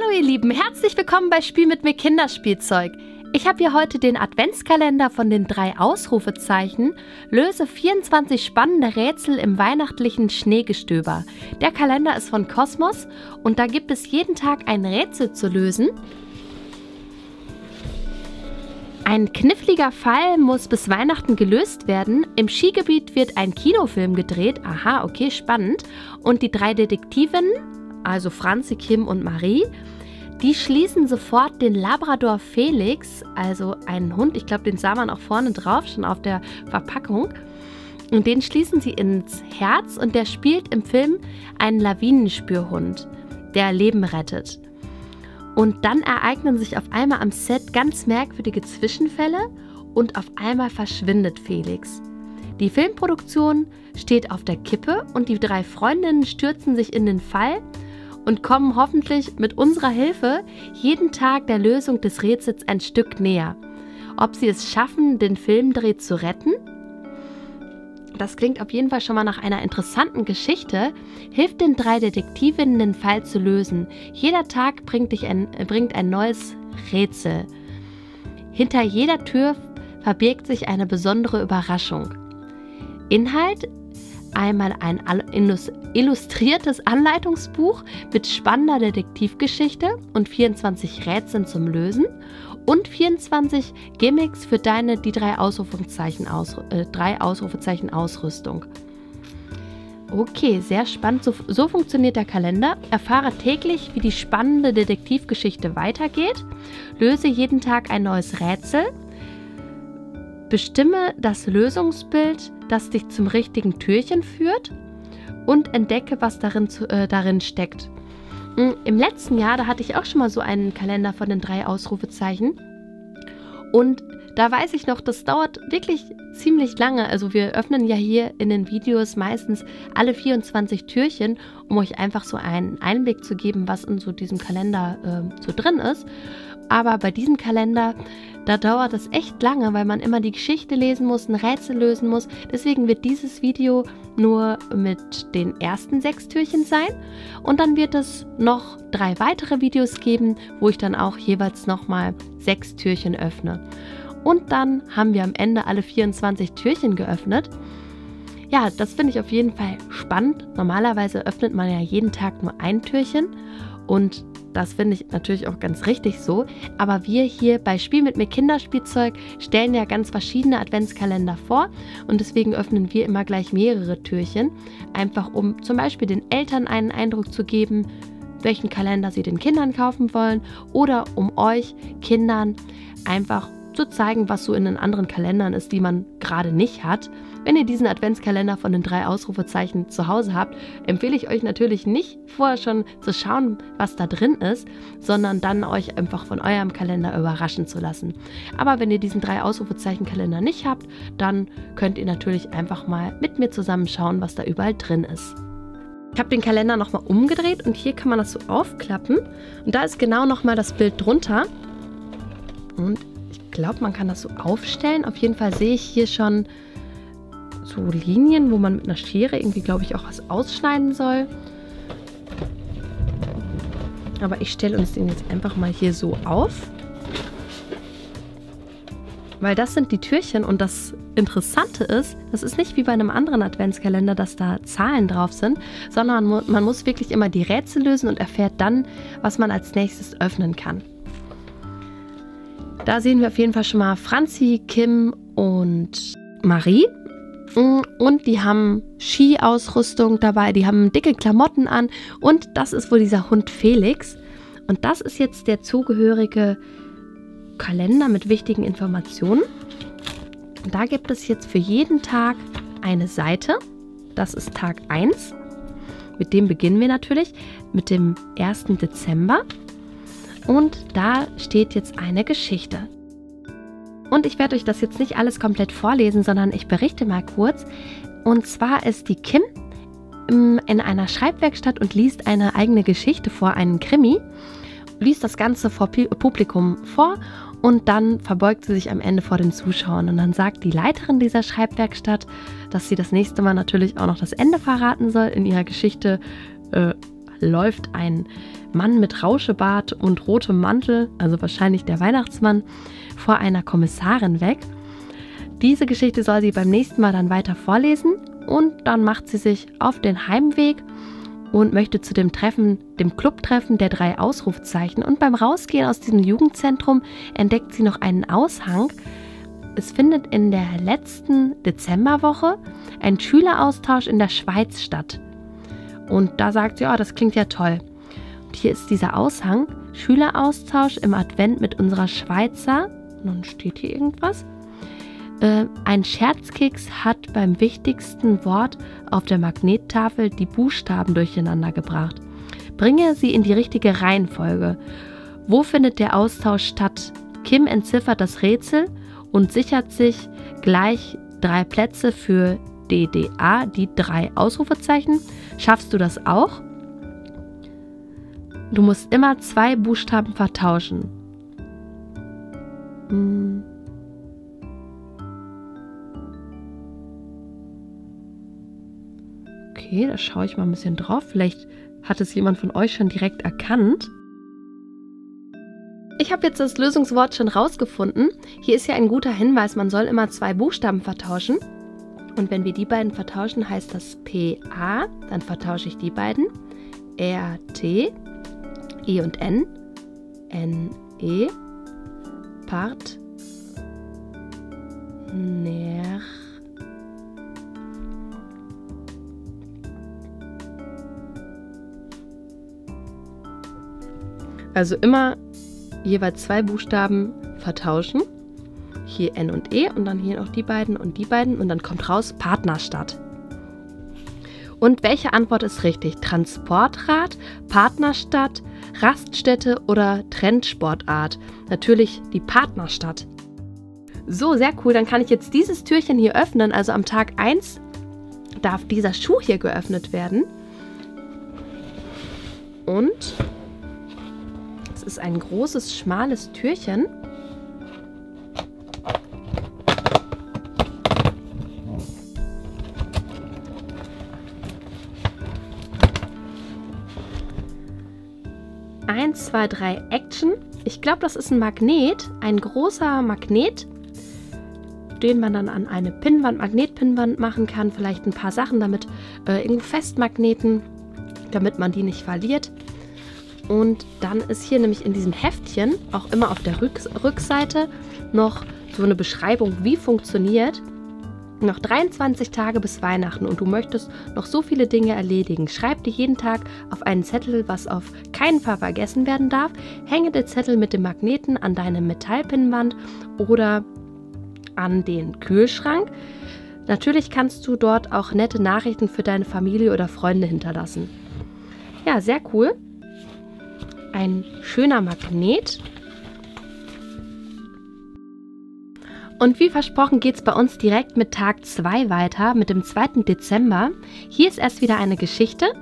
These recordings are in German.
Hallo ihr Lieben, herzlich willkommen bei Spiel mit mir Kinderspielzeug. Ich habe hier heute den Adventskalender von den drei Ausrufezeichen. Löse 24 spannende Rätsel im weihnachtlichen Schneegestöber. Der Kalender ist von Kosmos und da gibt es jeden Tag ein Rätsel zu lösen. Ein kniffliger Fall muss bis Weihnachten gelöst werden. Im Skigebiet wird ein Kinofilm gedreht. Aha, okay, spannend. Und die drei Detektivinnen also Franzi, Kim und Marie, die schließen sofort den Labrador Felix, also einen Hund, ich glaube, den sah man auch vorne drauf, schon auf der Verpackung. Und den schließen sie ins Herz und der spielt im Film einen Lawinenspürhund, der Leben rettet. Und dann ereignen sich auf einmal am Set ganz merkwürdige Zwischenfälle und auf einmal verschwindet Felix. Die Filmproduktion steht auf der Kippe und die drei Freundinnen stürzen sich in den Fall und kommen hoffentlich mit unserer Hilfe jeden Tag der Lösung des Rätsels ein Stück näher. Ob sie es schaffen, den Filmdreh zu retten? Das klingt auf jeden Fall schon mal nach einer interessanten Geschichte. Hilft den drei Detektivinnen, den Fall zu lösen. Jeder Tag bringt, dich ein, bringt ein neues Rätsel. Hinter jeder Tür verbirgt sich eine besondere Überraschung. Inhalt einmal ein illustriertes Anleitungsbuch mit spannender Detektivgeschichte und 24 Rätseln zum Lösen und 24 Gimmicks für deine die drei Ausrufezeichen, aus, äh, drei Ausrufezeichen Ausrüstung. Okay, sehr spannend. So, so funktioniert der Kalender. Erfahre täglich, wie die spannende Detektivgeschichte weitergeht. Löse jeden Tag ein neues Rätsel. Bestimme das Lösungsbild das dich zum richtigen Türchen führt und entdecke, was darin, zu, äh, darin steckt. Hm, Im letzten Jahr, da hatte ich auch schon mal so einen Kalender von den drei Ausrufezeichen. Und da weiß ich noch, das dauert wirklich ziemlich lange. Also wir öffnen ja hier in den Videos meistens alle 24 Türchen, um euch einfach so einen Einblick zu geben, was in so diesem Kalender äh, so drin ist. Aber bei diesem Kalender, da dauert es echt lange, weil man immer die Geschichte lesen muss, ein Rätsel lösen muss. Deswegen wird dieses Video nur mit den ersten sechs Türchen sein. Und dann wird es noch drei weitere Videos geben, wo ich dann auch jeweils nochmal sechs Türchen öffne. Und dann haben wir am Ende alle 24 Türchen geöffnet. Ja, das finde ich auf jeden Fall spannend. Normalerweise öffnet man ja jeden Tag nur ein Türchen. Und das finde ich natürlich auch ganz richtig so. Aber wir hier bei Spiel mit mir Kinderspielzeug stellen ja ganz verschiedene Adventskalender vor. Und deswegen öffnen wir immer gleich mehrere Türchen. Einfach um zum Beispiel den Eltern einen Eindruck zu geben, welchen Kalender sie den Kindern kaufen wollen. Oder um euch Kindern einfach zu zeigen, was so in den anderen Kalendern ist, die man gerade nicht hat. Wenn ihr diesen Adventskalender von den drei Ausrufezeichen zu Hause habt, empfehle ich euch natürlich nicht vorher schon zu schauen, was da drin ist, sondern dann euch einfach von eurem Kalender überraschen zu lassen. Aber wenn ihr diesen drei Ausrufezeichen-Kalender nicht habt, dann könnt ihr natürlich einfach mal mit mir zusammen schauen, was da überall drin ist. Ich habe den Kalender nochmal umgedreht und hier kann man das so aufklappen. Und da ist genau nochmal das Bild drunter. Und ich glaube, man kann das so aufstellen. Auf jeden Fall sehe ich hier schon so Linien, wo man mit einer Schere irgendwie, glaube ich, auch was ausschneiden soll. Aber ich stelle uns den jetzt einfach mal hier so auf. Weil das sind die Türchen und das Interessante ist, das ist nicht wie bei einem anderen Adventskalender, dass da Zahlen drauf sind, sondern man muss wirklich immer die Rätsel lösen und erfährt dann, was man als nächstes öffnen kann. Da sehen wir auf jeden Fall schon mal Franzi, Kim und Marie. Und die haben Skiausrüstung dabei, die haben dicke Klamotten an. Und das ist wohl dieser Hund Felix. Und das ist jetzt der zugehörige Kalender mit wichtigen Informationen. Und da gibt es jetzt für jeden Tag eine Seite. Das ist Tag 1. Mit dem beginnen wir natürlich, mit dem 1. Dezember. Und da steht jetzt eine Geschichte. Und ich werde euch das jetzt nicht alles komplett vorlesen, sondern ich berichte mal kurz. Und zwar ist die Kim ähm, in einer Schreibwerkstatt und liest eine eigene Geschichte vor, einen Krimi, liest das Ganze vor Publikum vor und dann verbeugt sie sich am Ende vor den Zuschauern und dann sagt die Leiterin dieser Schreibwerkstatt, dass sie das nächste Mal natürlich auch noch das Ende verraten soll. In ihrer Geschichte äh, läuft ein Mann mit Rauschebart und rotem Mantel, also wahrscheinlich der Weihnachtsmann, vor einer Kommissarin weg. Diese Geschichte soll sie beim nächsten Mal dann weiter vorlesen und dann macht sie sich auf den Heimweg und möchte zu dem Treffen, dem Clubtreffen der drei Ausrufzeichen. Und beim Rausgehen aus diesem Jugendzentrum entdeckt sie noch einen Aushang. Es findet in der letzten Dezemberwoche ein Schüleraustausch in der Schweiz statt. Und da sagt sie, oh, das klingt ja toll. Und hier ist dieser Aushang, Schüleraustausch im Advent mit unserer Schweizer. Nun steht hier irgendwas. Äh, ein Scherzkeks hat beim wichtigsten Wort auf der Magnettafel die Buchstaben durcheinander gebracht. Bringe sie in die richtige Reihenfolge. Wo findet der Austausch statt? Kim entziffert das Rätsel und sichert sich gleich drei Plätze für DDA, die drei Ausrufezeichen. Schaffst du das auch? Du musst immer zwei Buchstaben vertauschen. Hm. Okay, da schaue ich mal ein bisschen drauf. Vielleicht hat es jemand von euch schon direkt erkannt. Ich habe jetzt das Lösungswort schon rausgefunden. Hier ist ja ein guter Hinweis, man soll immer zwei Buchstaben vertauschen. Und wenn wir die beiden vertauschen, heißt das PA. Dann vertausche ich die beiden. RT, E und N, NE, Part, Ner. Also immer jeweils zwei Buchstaben vertauschen. Hier N und E und dann hier noch die beiden und die beiden und dann kommt raus Partnerstadt. Und welche Antwort ist richtig? Transportrad, Partnerstadt, Raststätte oder Trendsportart? Natürlich die Partnerstadt. So, sehr cool. Dann kann ich jetzt dieses Türchen hier öffnen. Also am Tag 1 darf dieser Schuh hier geöffnet werden. Und es ist ein großes, schmales Türchen. Eins, zwei, drei, Action. Ich glaube, das ist ein Magnet, ein großer Magnet, den man dann an eine Pinnwand, Magnetpinnwand machen kann. Vielleicht ein paar Sachen damit äh, irgendwo festmagneten, damit man die nicht verliert. Und dann ist hier nämlich in diesem Heftchen auch immer auf der Rück Rückseite noch so eine Beschreibung, wie funktioniert. Noch 23 Tage bis Weihnachten und du möchtest noch so viele Dinge erledigen. Schreib dir jeden Tag auf einen Zettel, was auf keinen Fall vergessen werden darf. Hänge den Zettel mit dem Magneten an deine Metallpinnwand oder an den Kühlschrank. Natürlich kannst du dort auch nette Nachrichten für deine Familie oder Freunde hinterlassen. Ja, sehr cool ein schöner Magnet. Und wie versprochen geht es bei uns direkt mit Tag 2 weiter, mit dem 2. Dezember. Hier ist erst wieder eine Geschichte.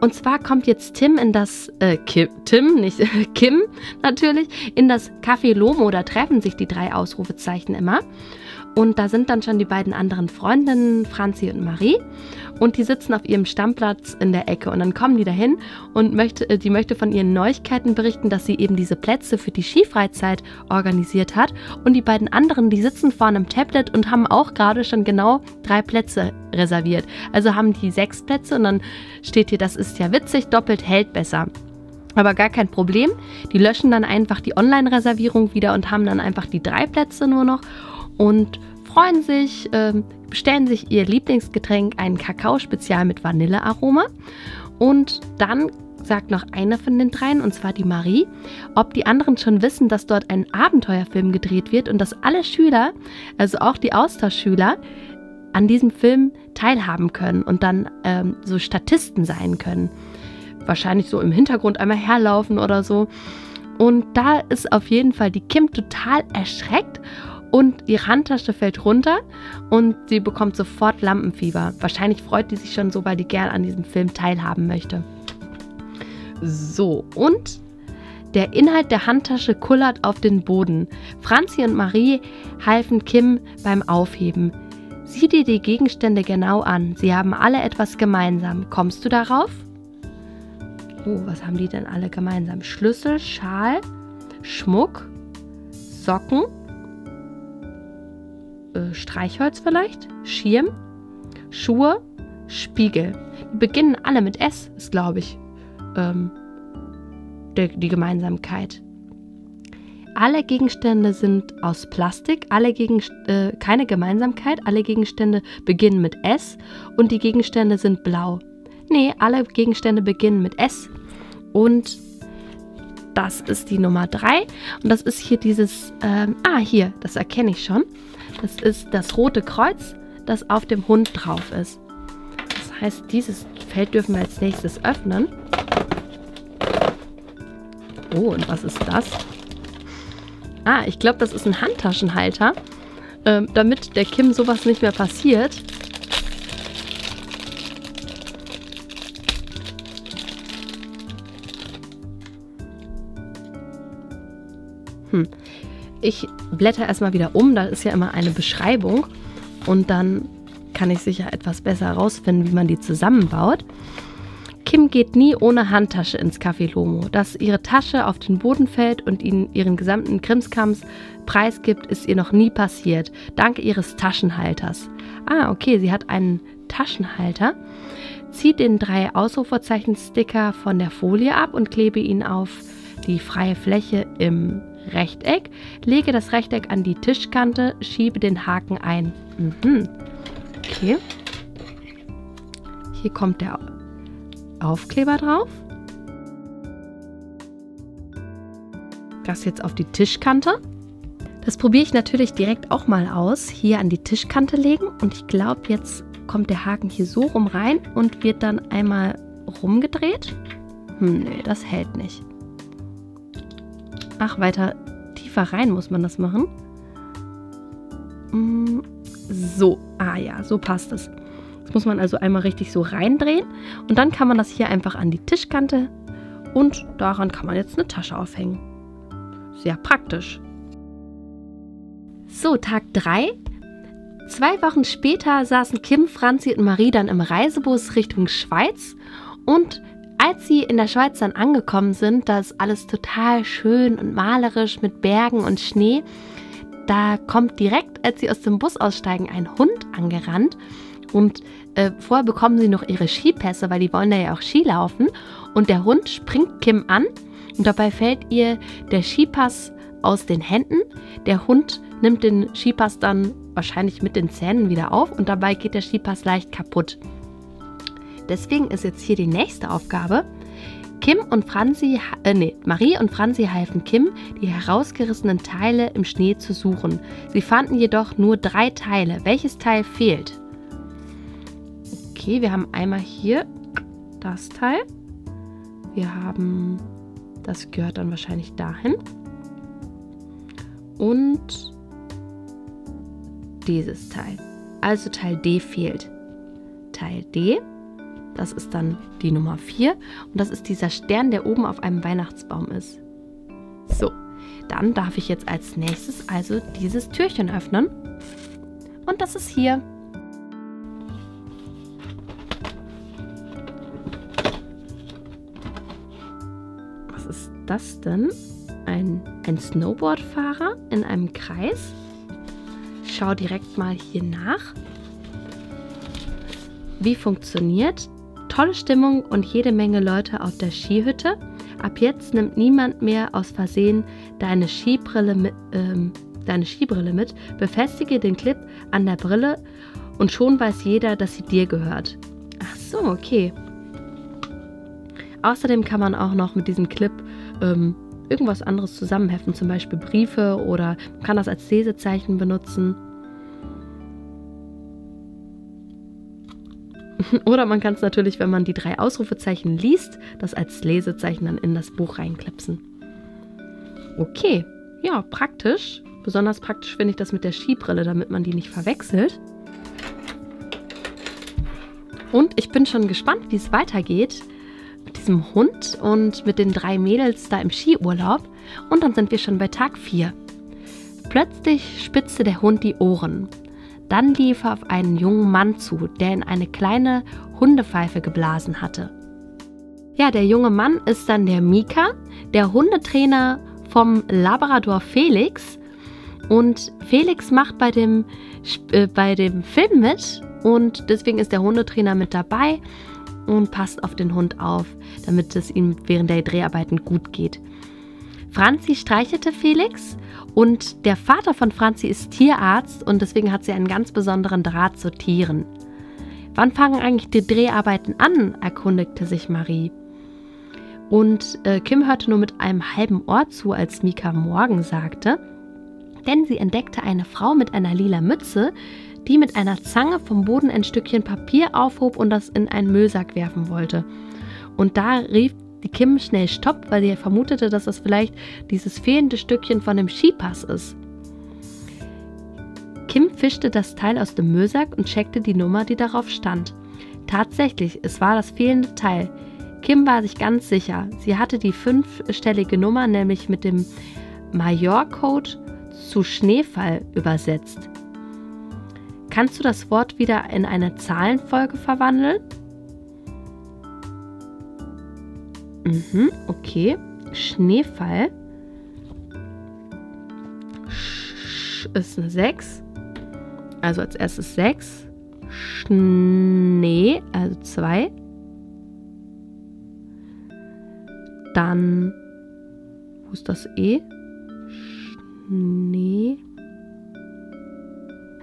Und zwar kommt jetzt Tim in das, äh, Kim, Tim, nicht Kim natürlich, in das Café Lomo. Da treffen sich die drei Ausrufezeichen immer. Und da sind dann schon die beiden anderen Freundinnen, Franzi und Marie. Und die sitzen auf ihrem Stammplatz in der Ecke. Und dann kommen die dahin und möchte, äh, die möchte von ihren Neuigkeiten berichten, dass sie eben diese Plätze für die Skifreizeit organisiert hat. Und die beiden anderen, die sitzen vorne am Tablet und haben auch gerade schon genau drei Plätze reserviert. Also haben die sechs Plätze und dann steht hier, das ist ja witzig, doppelt hält besser. Aber gar kein Problem. Die löschen dann einfach die Online-Reservierung wieder und haben dann einfach die drei Plätze nur noch und freuen sich, äh, bestellen sich ihr Lieblingsgetränk, einen Kakao-Spezial mit Vanillearoma. Und dann sagt noch einer von den dreien, und zwar die Marie, ob die anderen schon wissen, dass dort ein Abenteuerfilm gedreht wird und dass alle Schüler, also auch die Austauschschüler, an diesem Film teilhaben können und dann ähm, so Statisten sein können. Wahrscheinlich so im Hintergrund einmal herlaufen oder so. Und da ist auf jeden Fall die Kim total erschreckt und ihre Handtasche fällt runter und sie bekommt sofort Lampenfieber. Wahrscheinlich freut die sich schon so, weil die gern an diesem Film teilhaben möchte. So, und der Inhalt der Handtasche kullert auf den Boden. Franzi und Marie halfen Kim beim Aufheben. Sieh dir die Gegenstände genau an. Sie haben alle etwas gemeinsam. Kommst du darauf? Oh, was haben die denn alle gemeinsam? Schlüssel, Schal, Schmuck, Socken, äh, Streichholz vielleicht, Schirm, Schuhe, Spiegel. Die beginnen alle mit S, ist glaube ich ähm, die, die Gemeinsamkeit. Alle Gegenstände sind aus Plastik, alle Gegend, äh, keine Gemeinsamkeit, alle Gegenstände beginnen mit S und die Gegenstände sind blau. Nee, alle Gegenstände beginnen mit S. Und das ist die Nummer 3. Und das ist hier dieses, ähm, ah, hier, das erkenne ich schon. Das ist das rote Kreuz, das auf dem Hund drauf ist. Das heißt, dieses Feld dürfen wir als nächstes öffnen. Oh, und was ist das? Ah, ich glaube, das ist ein Handtaschenhalter, ähm, damit der Kim sowas nicht mehr passiert. Hm. Ich blätter erstmal wieder um, da ist ja immer eine Beschreibung und dann kann ich sicher etwas besser herausfinden, wie man die zusammenbaut. Kim geht nie ohne Handtasche ins Café Lomo. Dass ihre Tasche auf den Boden fällt und ihnen ihren gesamten Krimskrams preisgibt, ist ihr noch nie passiert. Dank ihres Taschenhalters. Ah, okay, sie hat einen Taschenhalter. Zieht den drei Ausrufezeichen-Sticker von der Folie ab und klebe ihn auf die freie Fläche im Rechteck, lege das Rechteck an die Tischkante, schiebe den Haken ein. Mhm. Okay. Hier kommt der Aufkleber drauf. Das jetzt auf die Tischkante. Das probiere ich natürlich direkt auch mal aus. Hier an die Tischkante legen und ich glaube, jetzt kommt der Haken hier so rum rein und wird dann einmal rumgedreht. Hm, nee, das hält nicht. Ach, weiter tiefer rein muss man das machen. Hm, so, ah ja, so passt es. Das muss man also einmal richtig so reindrehen und dann kann man das hier einfach an die Tischkante und daran kann man jetzt eine Tasche aufhängen. Sehr praktisch. So, Tag 3. Zwei Wochen später saßen Kim, Franzi und Marie dann im Reisebus Richtung Schweiz und als sie in der Schweiz dann angekommen sind, da ist alles total schön und malerisch mit Bergen und Schnee. Da kommt direkt, als sie aus dem Bus aussteigen, ein Hund angerannt und äh, vorher bekommen sie noch ihre Skipässe, weil die wollen da ja auch Ski laufen. Und der Hund springt Kim an und dabei fällt ihr der Skipass aus den Händen. Der Hund nimmt den Skipass dann wahrscheinlich mit den Zähnen wieder auf und dabei geht der Skipass leicht kaputt. Deswegen ist jetzt hier die nächste Aufgabe. Kim und Franzi, äh, nee, Marie und Franzi halfen Kim, die herausgerissenen Teile im Schnee zu suchen. Sie fanden jedoch nur drei Teile. Welches Teil fehlt? Okay, wir haben einmal hier das Teil. Wir haben, das gehört dann wahrscheinlich dahin. Und dieses Teil. Also Teil D fehlt. Teil D, das ist dann die Nummer 4. Und das ist dieser Stern, der oben auf einem Weihnachtsbaum ist. So, dann darf ich jetzt als nächstes also dieses Türchen öffnen. Und das ist hier. das denn? Ein, ein Snowboardfahrer in einem Kreis? Ich schaue direkt mal hier nach. Wie funktioniert? Tolle Stimmung und jede Menge Leute auf der Skihütte. Ab jetzt nimmt niemand mehr aus Versehen deine Skibrille mit, ähm, deine Skibrille mit. Befestige den Clip an der Brille und schon weiß jeder, dass sie dir gehört. Ach so, okay. Außerdem kann man auch noch mit diesem Clip ähm, irgendwas anderes zusammenheften, zum Beispiel Briefe oder man kann das als Lesezeichen benutzen. Oder man kann es natürlich, wenn man die drei Ausrufezeichen liest, das als Lesezeichen dann in das Buch reinklipsen. Okay, ja, praktisch. Besonders praktisch finde ich das mit der Skibrille, damit man die nicht verwechselt. Und ich bin schon gespannt, wie es weitergeht diesem Hund und mit den drei Mädels da im Skiurlaub. Und dann sind wir schon bei Tag 4. Plötzlich spitzte der Hund die Ohren. Dann lief er auf einen jungen Mann zu, der in eine kleine Hundepfeife geblasen hatte. Ja, der junge Mann ist dann der Mika, der Hundetrainer vom Labrador Felix. Und Felix macht bei dem, äh, bei dem Film mit und deswegen ist der Hundetrainer mit dabei und passt auf den Hund auf, damit es ihm während der Dreharbeiten gut geht. Franzi streichelte Felix und der Vater von Franzi ist Tierarzt und deswegen hat sie einen ganz besonderen Draht zu Tieren. Wann fangen eigentlich die Dreharbeiten an? erkundigte sich Marie. Und äh, Kim hörte nur mit einem halben Ohr zu, als Mika morgen sagte, denn sie entdeckte eine Frau mit einer lila Mütze, die mit einer Zange vom Boden ein Stückchen Papier aufhob und das in einen Müllsack werfen wollte. Und da rief die Kim schnell Stopp, weil sie vermutete, dass das vielleicht dieses fehlende Stückchen von dem Skipass ist. Kim fischte das Teil aus dem Müllsack und checkte die Nummer, die darauf stand. Tatsächlich, es war das fehlende Teil. Kim war sich ganz sicher. Sie hatte die fünfstellige Nummer nämlich mit dem Major-Code zu Schneefall übersetzt. Kannst du das Wort wieder in eine Zahlenfolge verwandeln? Mhm, okay. Schneefall. Sch ist eine 6. Also als erstes 6. Schnee, also 2. Dann, wo ist das E? Schnee.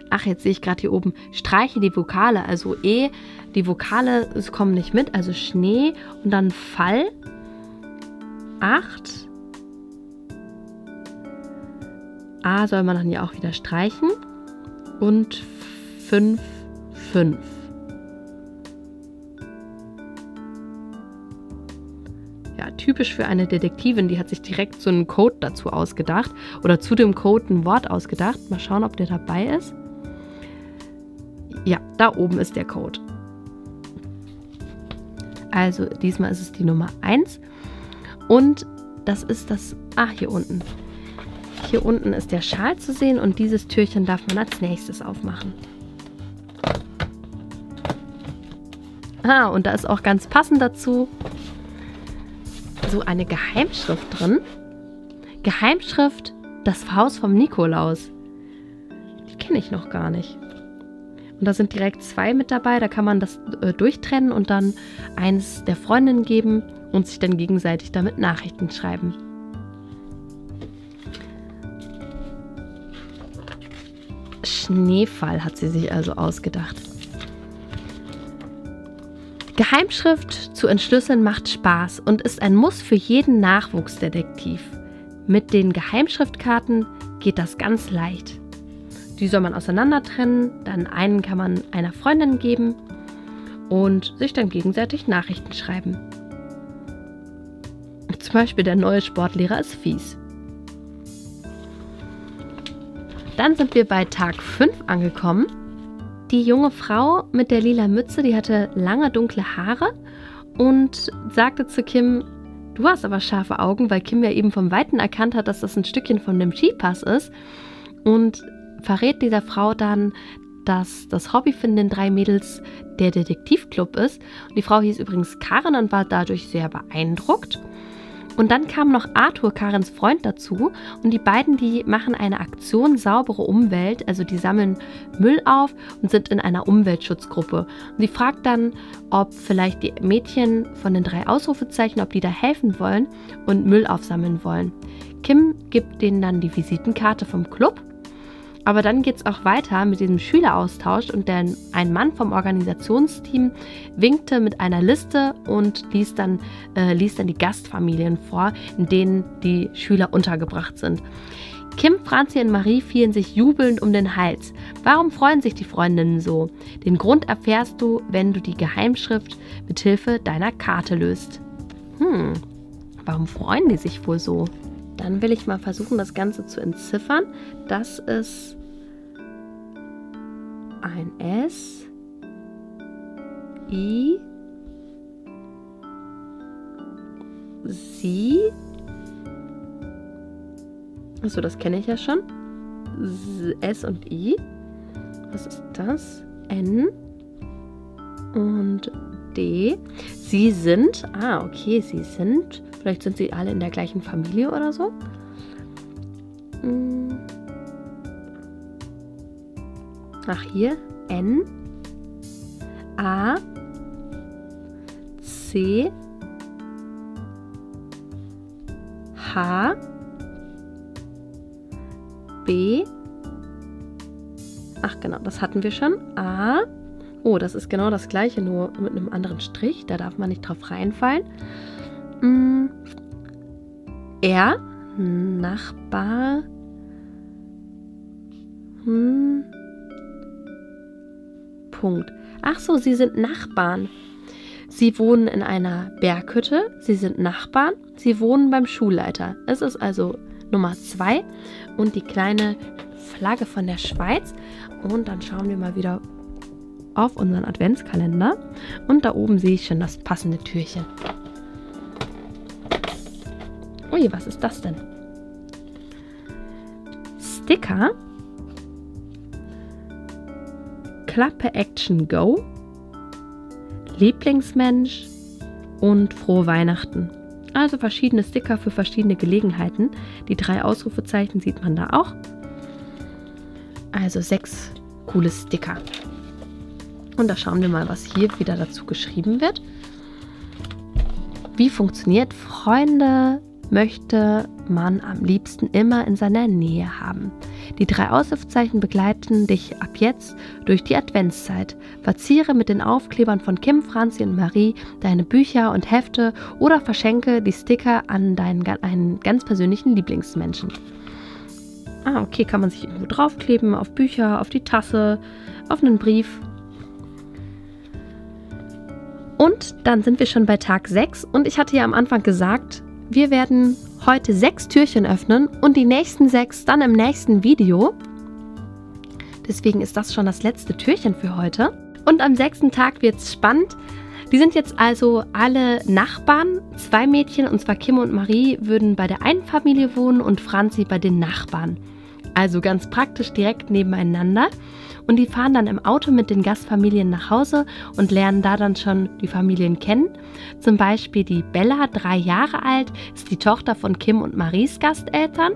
Ach, jetzt sehe ich gerade hier oben. Streiche die Vokale. Also E, die Vokale kommen nicht mit. Also Schnee und dann Fall. 8. A soll man dann ja auch wieder streichen. Und 5, 5. Ja, typisch für eine Detektivin, die hat sich direkt so einen Code dazu ausgedacht oder zu dem Code ein Wort ausgedacht. Mal schauen, ob der dabei ist. Ja, da oben ist der Code. Also diesmal ist es die Nummer 1. Und das ist das. Ah, hier unten. Hier unten ist der Schal zu sehen und dieses Türchen darf man als nächstes aufmachen. Ah, und da ist auch ganz passend dazu so eine Geheimschrift drin. Geheimschrift Das Haus vom Nikolaus. Die kenne ich noch gar nicht. Und da sind direkt zwei mit dabei. Da kann man das äh, durchtrennen und dann eins der Freundin geben und sich dann gegenseitig damit Nachrichten schreiben. Schneefall hat sie sich also ausgedacht. Geheimschrift zu entschlüsseln macht Spaß und ist ein Muss für jeden Nachwuchsdetektiv. Mit den Geheimschriftkarten geht das ganz leicht. Die soll man auseinander trennen, dann einen kann man einer Freundin geben und sich dann gegenseitig Nachrichten schreiben. Zum Beispiel der neue Sportlehrer ist fies. Dann sind wir bei Tag 5 angekommen. Die junge Frau mit der lila Mütze, die hatte lange dunkle Haare und sagte zu Kim, du hast aber scharfe Augen, weil Kim ja eben vom Weiten erkannt hat, dass das ein Stückchen von dem Skipass ist. Und verrät dieser Frau dann, dass das Hobby von den drei Mädels der Detektivclub ist. Und die Frau hieß übrigens Karen und war dadurch sehr beeindruckt. Und dann kam noch Arthur, Karens Freund, dazu. Und die beiden, die machen eine Aktion saubere Umwelt. Also die sammeln Müll auf und sind in einer Umweltschutzgruppe. Und sie fragt dann, ob vielleicht die Mädchen von den drei Ausrufezeichen, ob die da helfen wollen und Müll aufsammeln wollen. Kim gibt denen dann die Visitenkarte vom Club aber dann geht es auch weiter mit diesem Schüleraustausch und der, ein Mann vom Organisationsteam winkte mit einer Liste und ließ dann, äh, ließ dann die Gastfamilien vor, in denen die Schüler untergebracht sind. Kim, Franzi und Marie fielen sich jubelnd um den Hals. Warum freuen sich die Freundinnen so? Den Grund erfährst du, wenn du die Geheimschrift mit Hilfe deiner Karte löst. Hm, warum freuen die sich wohl so? Dann will ich mal versuchen, das Ganze zu entziffern. Das ist ein S, I, Sie. Achso, das kenne ich ja schon. S und I. Was ist das? N und D. Sie sind, ah, okay, sie sind, vielleicht sind sie alle in der gleichen Familie oder so. Hm. Ach, hier, N, A, C, H, B, ach genau, das hatten wir schon, A, Oh, das ist genau das gleiche, nur mit einem anderen Strich. Da darf man nicht drauf reinfallen. Mm. R, Nachbar. Hm. Punkt. Ach so, sie sind Nachbarn. Sie wohnen in einer Berghütte. Sie sind Nachbarn. Sie wohnen beim Schulleiter. Es ist also Nummer zwei und die kleine Flagge von der Schweiz. Und dann schauen wir mal wieder auf unseren Adventskalender und da oben sehe ich schon das passende Türchen. Ui, was ist das denn? Sticker. Klappe Action Go. Lieblingsmensch und frohe Weihnachten. Also verschiedene Sticker für verschiedene Gelegenheiten. Die drei Ausrufezeichen sieht man da auch. Also sechs coole Sticker. Und da schauen wir mal, was hier wieder dazu geschrieben wird. Wie funktioniert Freunde möchte man am liebsten immer in seiner Nähe haben. Die drei Ausrufezeichen begleiten dich ab jetzt durch die Adventszeit. Verziere mit den Aufklebern von Kim, Franzi und Marie deine Bücher und Hefte oder verschenke die Sticker an deinen einen ganz persönlichen Lieblingsmenschen. Ah, okay, kann man sich irgendwo draufkleben, auf Bücher, auf die Tasse, auf einen Brief und dann sind wir schon bei Tag 6 und ich hatte ja am Anfang gesagt, wir werden heute sechs Türchen öffnen und die nächsten sechs dann im nächsten Video. Deswegen ist das schon das letzte Türchen für heute. Und am sechsten Tag wird es spannend. Die sind jetzt also alle Nachbarn. Zwei Mädchen, und zwar Kim und Marie, würden bei der einen Familie wohnen und Franzi bei den Nachbarn. Also ganz praktisch direkt nebeneinander. Und die fahren dann im Auto mit den Gastfamilien nach Hause und lernen da dann schon die Familien kennen. Zum Beispiel die Bella, drei Jahre alt, ist die Tochter von Kim und Maries Gasteltern.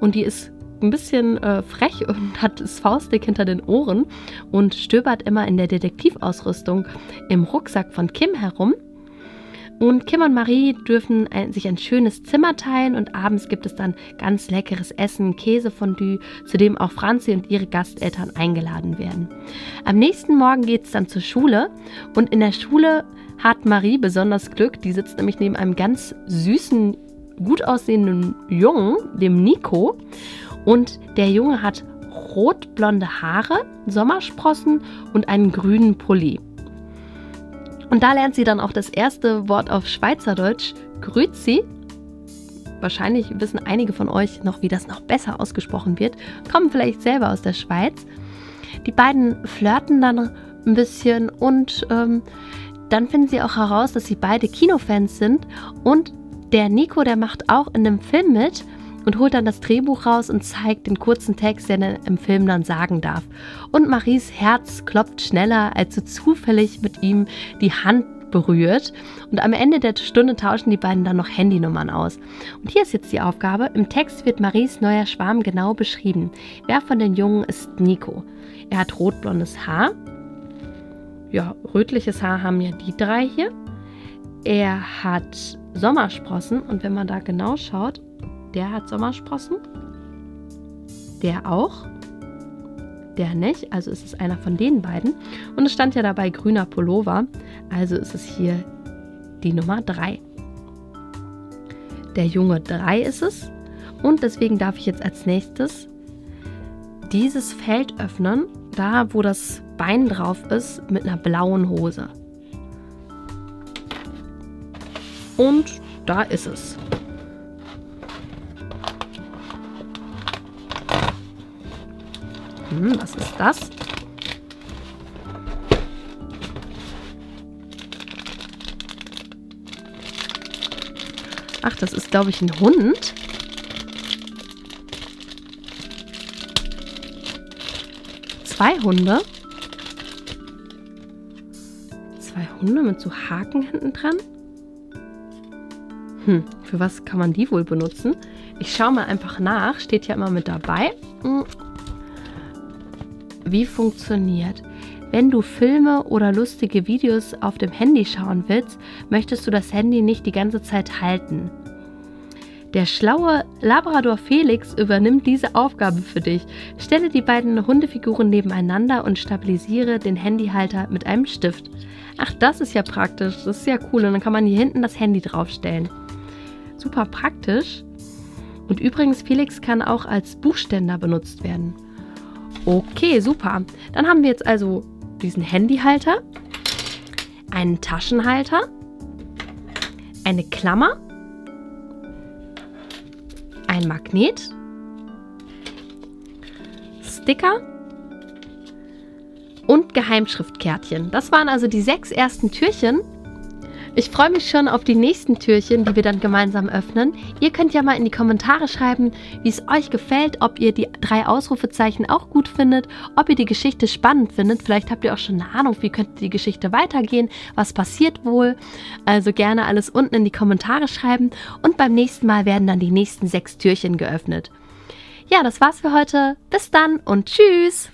Und die ist ein bisschen äh, frech und hat das Faustdick hinter den Ohren und stöbert immer in der Detektivausrüstung im Rucksack von Kim herum. Und Kim und Marie dürfen ein, sich ein schönes Zimmer teilen und abends gibt es dann ganz leckeres Essen, Käsefondue, zu dem auch Franzi und ihre Gasteltern eingeladen werden. Am nächsten Morgen geht es dann zur Schule und in der Schule hat Marie besonders Glück. Die sitzt nämlich neben einem ganz süßen, gut aussehenden Jungen, dem Nico. Und der Junge hat rotblonde Haare, Sommersprossen und einen grünen Pulli. Und da lernt sie dann auch das erste Wort auf Schweizerdeutsch, Grüezi. Wahrscheinlich wissen einige von euch noch, wie das noch besser ausgesprochen wird, kommen vielleicht selber aus der Schweiz. Die beiden flirten dann ein bisschen und ähm, dann finden sie auch heraus, dass sie beide Kinofans sind und der Nico, der macht auch in einem Film mit und holt dann das Drehbuch raus und zeigt den kurzen Text, den er im Film dann sagen darf. Und Maries Herz klopft schneller, als sie zufällig mit ihm die Hand berührt. Und am Ende der Stunde tauschen die beiden dann noch Handynummern aus. Und hier ist jetzt die Aufgabe. Im Text wird Maries neuer Schwarm genau beschrieben. Wer von den Jungen ist Nico? Er hat rotblondes Haar. Ja, rötliches Haar haben ja die drei hier. Er hat Sommersprossen und wenn man da genau schaut, der hat Sommersprossen. Der auch. Der nicht. Also ist es einer von den beiden. Und es stand ja dabei grüner Pullover. Also ist es hier die Nummer 3. Der Junge 3 ist es. Und deswegen darf ich jetzt als nächstes dieses Feld öffnen, da wo das Bein drauf ist, mit einer blauen Hose. Und da ist es. Hm, was ist das? Ach, das ist, glaube ich, ein Hund. Zwei Hunde. Zwei Hunde mit so Haken hinten dran. Hm, für was kann man die wohl benutzen? Ich schaue mal einfach nach. Steht ja immer mit dabei. Wie funktioniert? Wenn du Filme oder lustige Videos auf dem Handy schauen willst, möchtest du das Handy nicht die ganze Zeit halten. Der schlaue Labrador Felix übernimmt diese Aufgabe für dich. Stelle die beiden Hundefiguren nebeneinander und stabilisiere den Handyhalter mit einem Stift. Ach, das ist ja praktisch. Das ist ja cool. Und dann kann man hier hinten das Handy draufstellen. Super praktisch. Und übrigens, Felix kann auch als Buchständer benutzt werden. Okay, super. Dann haben wir jetzt also diesen Handyhalter, einen Taschenhalter, eine Klammer ein Magnet, Sticker und Geheimschriftkärtchen. Das waren also die sechs ersten Türchen. Ich freue mich schon auf die nächsten Türchen, die wir dann gemeinsam öffnen. Ihr könnt ja mal in die Kommentare schreiben, wie es euch gefällt, ob ihr die drei Ausrufezeichen auch gut findet, ob ihr die Geschichte spannend findet. Vielleicht habt ihr auch schon eine Ahnung, wie könnte die Geschichte weitergehen, was passiert wohl. Also gerne alles unten in die Kommentare schreiben und beim nächsten Mal werden dann die nächsten sechs Türchen geöffnet. Ja, das war's für heute. Bis dann und tschüss!